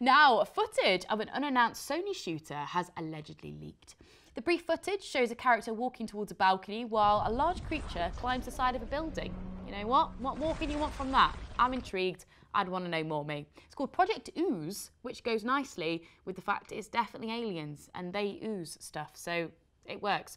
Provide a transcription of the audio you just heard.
Now, footage of an unannounced Sony shooter has allegedly leaked. The brief footage shows a character walking towards a balcony while a large creature climbs the side of a building. You know what? What more can you want from that? I'm intrigued. I'd want to know more, me. It's called Project Ooze, which goes nicely with the fact it's definitely aliens and they ooze stuff, so it works.